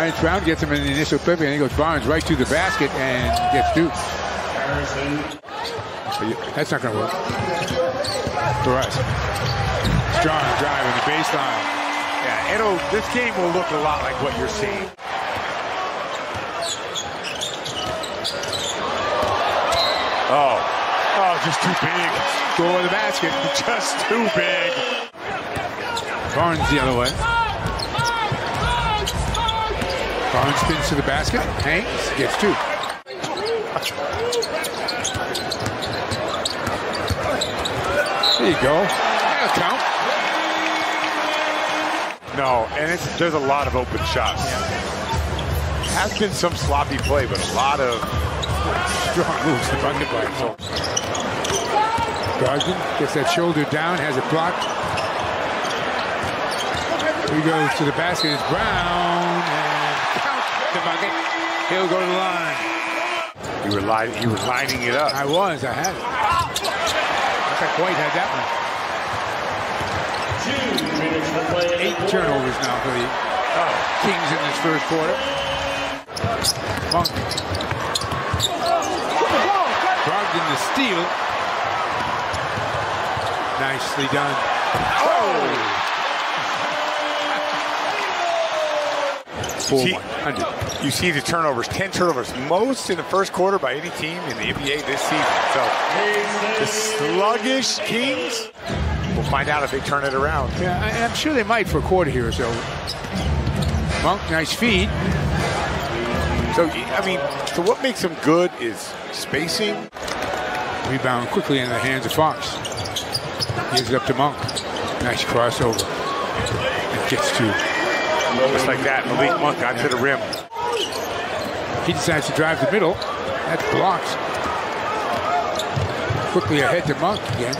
Nice Brown gets him in the initial clip, and he goes Barnes right to the basket and gets two. That's not going to work for us. Strong drive in the baseline. Yeah, it'll. This game will look a lot like what you're seeing. Oh, oh, just too big. Go over the basket. Just too big. Barnes the other way. Barnes spins to the basket. Hangs. Gets two. There you go. Count. No, and it's there's a lot of open shots. Has been some sloppy play, but a lot of Strong moves bucket by himself. Brogdon gets that shoulder down, has it blocked. He goes to the basket. It's Brown and the bucket. He'll go to the line. you were lining, you were lining it up. I was. I had it. Looks like White had that one. Eight turnovers now for the Oh, Kings in this first quarter. Monk. Brogdon the steal. Nicely done. oh! See- 400. You see the turnovers, 10 turnovers, most in the first quarter by any team in the NBA this season. So the sluggish Kings, we'll find out if they turn it around. Yeah, I, I'm sure they might for a quarter here or so. Monk, nice feed. So, I mean, so what makes them good is spacing. Rebound quickly in the hands of Fox. Gives it up to Monk. Nice crossover. And gets two. Just like that, Malik Monk got to the rim. He decides to drive the middle. That's blocked. Quickly ahead to Monk again.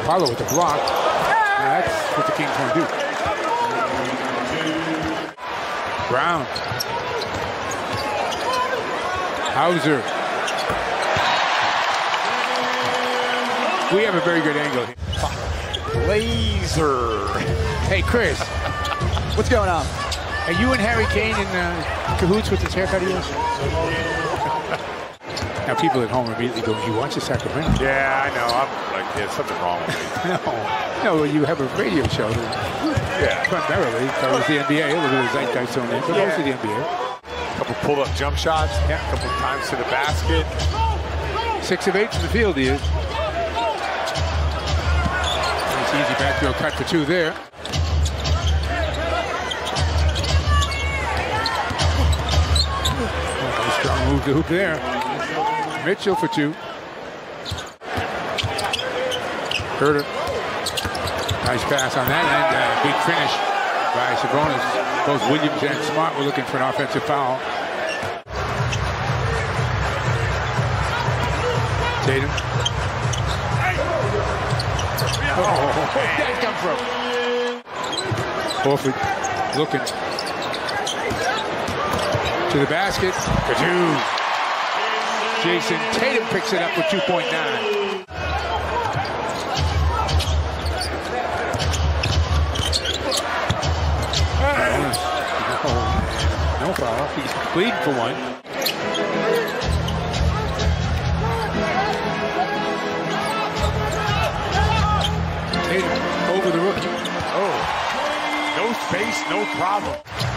Apollo with the block. Now that's what the Kings want to do. Brown. Hauser. We have a very good angle here. Laser. Hey, Chris, What's going on? Are you and Harry Kane in uh, cahoots with this haircut of yours? now, people at home immediately going, he wants a Sacramento. Yeah, I know. I'm like, there's something wrong with me. No, no, you have a radio show that Yeah. primarily covers the NBA, a little bit of zeitgeist on there, but Yeah. mostly the NBA. couple pull-up jump shots. Yeah. A couple times to the basket. Six of eight from the field, he is. Nice easy backdoor cut for two there. Move to hoop there. Mitchell for two. Huerter. Nice pass on that and uh, big finish by Sabonis. Both Williams and Smart were looking for an offensive foul. Tatum. Oh, that come from? Horford looking to the basket. Two. Jayson Tatum picks it up with 2.9. No, no foul. He's pleading for one. Tatum over the rookie. Oh, no space, no problem.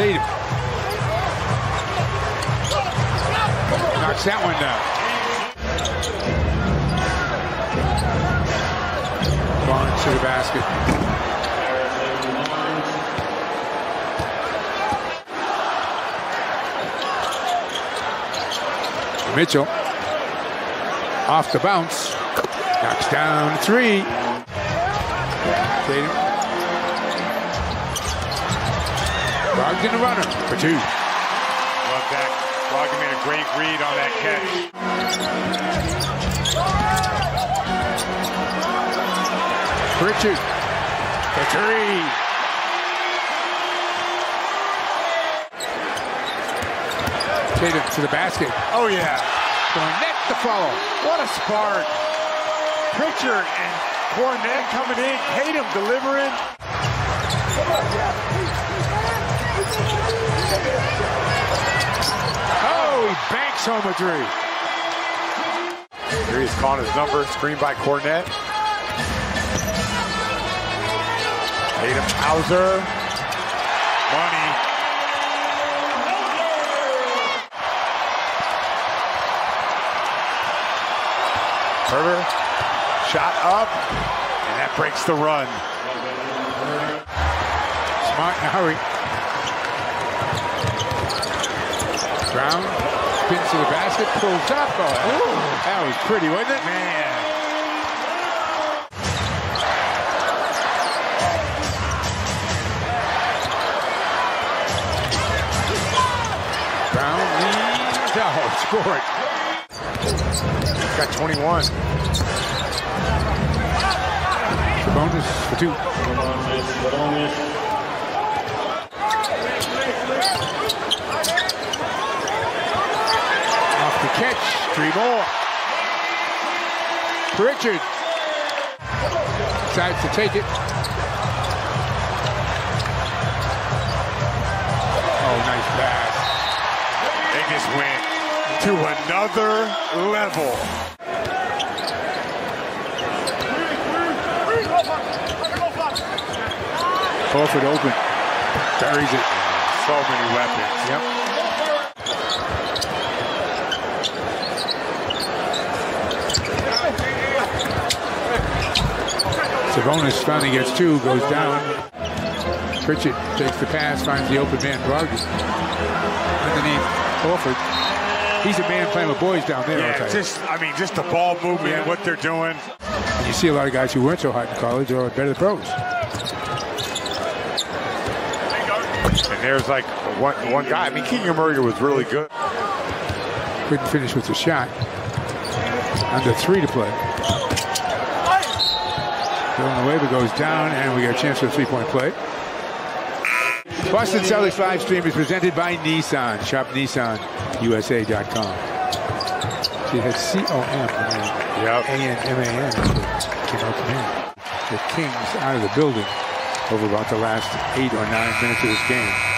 Tatum. Knocks that one down. Barnes to the basket. Mitchell. Off the bounce. Knocks down three. Tatum. Brogdon the runner for two. Love that. Brogdon made a great read on that catch. Pritchard for three. Tatum to the basket. Oh, yeah. Kornet to follow. What a spark. Pritchard and Kornet coming in. Tatum delivering. Oh, he banks home a three. Here he's calling his number, screened by Kornet. Tatum Hauser. Money. Huerter, shot up, and that breaks the run. Smart in a hurry. Brown spins to the basket, pulls up. Oh, that was pretty, wasn't it? Man. Brown leads. Oh, scored. He's got 21. Bonus for two. The catch. Three more. Pritchard decides to take it. Oh, nice pass. They just went to another level. Horford open. Buries it. So many weapons. Yep. Sabonis finally gets two, goes down. Pritchard takes the pass, finds the open man, Brogdon. Underneath Horford. He's a man playing with boys down there. Yeah, just I mean, just the ball movement, Yeah. what they're doing. And you see a lot of guys who weren't so hot in college are better pros. And there's like one one guy. I mean, Keegan Murray was really good. Couldn't finish with the shot. Under three to play. Villanueva goes down, and we got a chance for a three-point play. Boston Celtics live stream is presented by Nissan. Shop NissanUSA.com. See, it has C-O-M Yep. A-N-M-A-N. Came out from here. The Kings out of the building over about the last eight or nine minutes of this game.